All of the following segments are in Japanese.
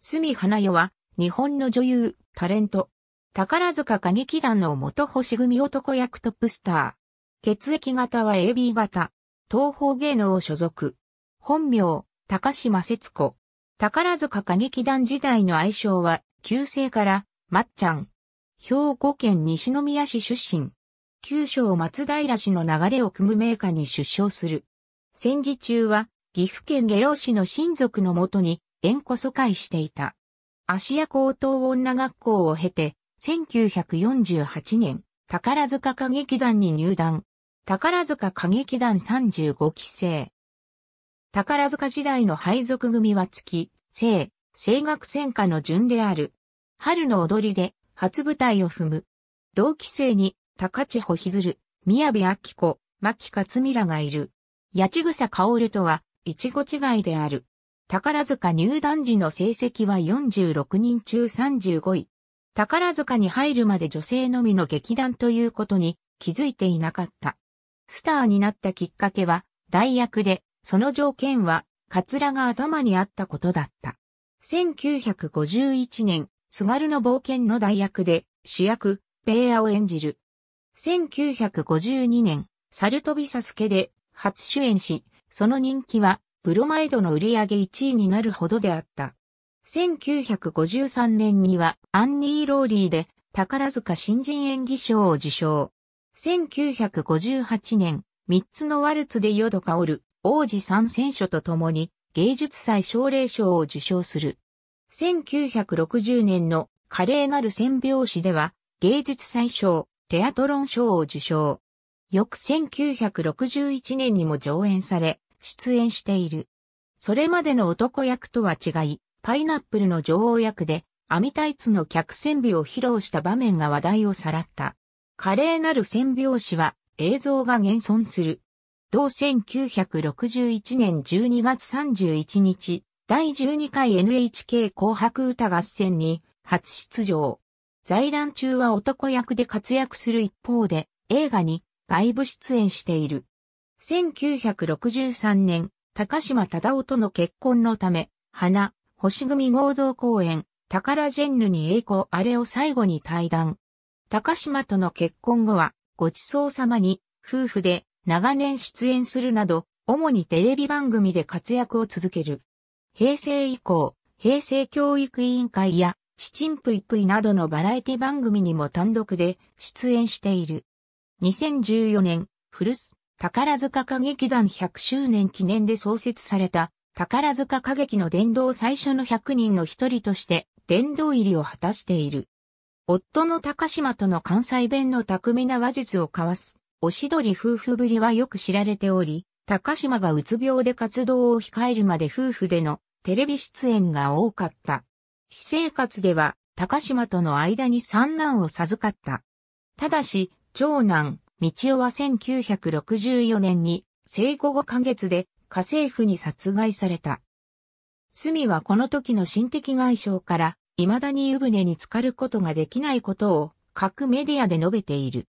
住花代は、日本の女優、タレント。宝塚歌劇団の元星組男役トップスター。血液型は AB 型。東方芸能所属。本名、高島節子。宝塚歌劇団時代の愛称は、旧姓から、まっちゃん。兵庫県西宮市出身。九章松平市の流れを組む名家に出生する。戦時中は、岐阜県下呂市の親族のもとに、縁こ疎開していた。芦屋高等女学校を経て、1948年、宝塚歌劇団に入団。宝塚歌劇団35期生。宝塚時代の配属組は月、生、声楽戦歌の順である。春の踊りで初舞台を踏む。同期生に高千穂ひずる、宮部明子、牧勝美らがいる。八千草薫とは、一語違いである。宝塚入団時の成績は46人中35位。宝塚に入るまで女性のみの劇団ということに気づいていなかった。スターになったきっかけは代役で、その条件はカツラが頭にあったことだった。1951年、津軽の冒険の代役で主役、ベーアを演じる。1952年、サルトビサスケで初主演し、その人気はブロマイドの売り上げ1位になるほどであった。1953年にはアンニー・ローリーで宝塚新人演技賞を受賞。1958年、三つのワルツで淀香る王子三選書と共に芸術祭奨励賞を受賞する。1960年の華麗なる戦拍子では芸術祭賞、テアトロン賞を受賞。翌1961年にも上演され、出演している。それまでの男役とは違い、パイナップルの女王役で、網タイツの客船美を披露した場面が話題をさらった。華麗なる線拍子は映像が現存する。同1961年12月31日、第12回 NHK 紅白歌合戦に初出場。在団中は男役で活躍する一方で、映画に外部出演している。1963年、高島忠夫との結婚のため、花、星組合同公演、宝ジェンヌに栄光あれを最後に対談。高島との結婚後は、ごちそうさまに、夫婦で長年出演するなど、主にテレビ番組で活躍を続ける。平成以降、平成教育委員会や、ちちんぷいぷいなどのバラエティ番組にも単独で出演している。2014年、古巣、宝塚歌劇団100周年記念で創設された宝塚歌劇の殿堂最初の100人の一人として殿堂入りを果たしている。夫の高島との関西弁の巧みな話術を交わす、おしどり夫婦ぶりはよく知られており、高島がうつ病で活動を控えるまで夫婦でのテレビ出演が多かった。私生活では高島との間に三男を授かった。ただし、長男、道夫は1964年に生後5ヶ月で家政婦に殺害された。スはこの時の心的外傷から未だに湯船に浸かることができないことを各メディアで述べている。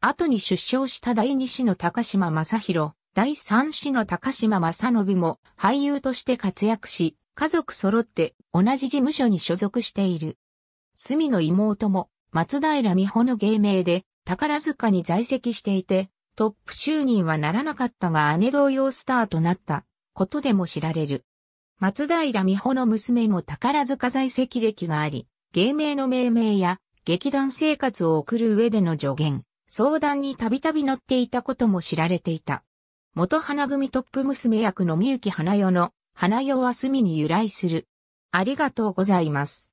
後に出生した第二子の高島正宏、第三子の高島正信も俳優として活躍し、家族揃って同じ事務所に所属している。スの妹も松平美穂の芸名で宝塚に在籍していて、トップ就任はならなかったが姉同様スターとなったことでも知られる。松平美穂の娘も宝塚在籍歴があり、芸名の命名や劇団生活を送る上での助言、相談にたびたび乗っていたことも知られていた。元花組トップ娘役のみゆき花代の花代は隅に由来する。ありがとうございます。